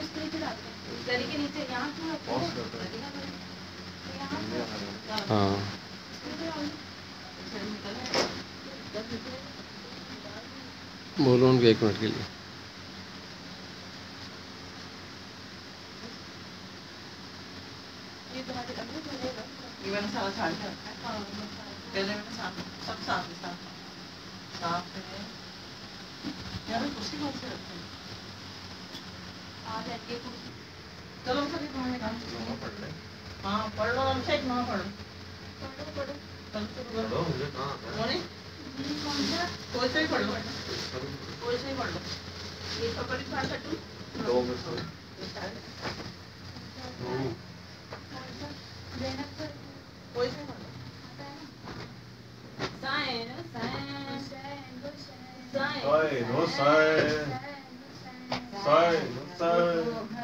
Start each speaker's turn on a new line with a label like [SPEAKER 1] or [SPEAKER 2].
[SPEAKER 1] नीचे
[SPEAKER 2] पॉज
[SPEAKER 1] हो?
[SPEAKER 2] हैं।
[SPEAKER 1] दरी का। यहाँ
[SPEAKER 3] हाँ बोलो उनको एक मिनट के लिए
[SPEAKER 1] ये तुम्हारे अंदर तो रहेगा।
[SPEAKER 4] ये मैंने सारा झाड़ के रखा है
[SPEAKER 1] हाँ।
[SPEAKER 4] पहले मैंने साफ़ सब साफ़ साफ़ साफ़ यार कुर्सी कौन सी रखते हैं। चलो सर तुम्हारे काम
[SPEAKER 2] पढ़ ले।
[SPEAKER 4] हाँ पढ़ लो अभिषेक ना पढ़ो
[SPEAKER 1] पढ़ो, पढ़ो।
[SPEAKER 4] करो
[SPEAKER 2] मुझे कहाँ है?
[SPEAKER 4] मोनी
[SPEAKER 1] हम्म, कौन सा?
[SPEAKER 4] कोई से भी पढ़ लो कोई से भी पढ़ लो
[SPEAKER 1] ये पकड़ी भाषा टू?
[SPEAKER 2] दो में से
[SPEAKER 1] कौन सा? जैनब सर,
[SPEAKER 4] कोई से पढ़ लो sign sign
[SPEAKER 1] Hussain.
[SPEAKER 2] Sign, sign, sign.
[SPEAKER 1] हर एक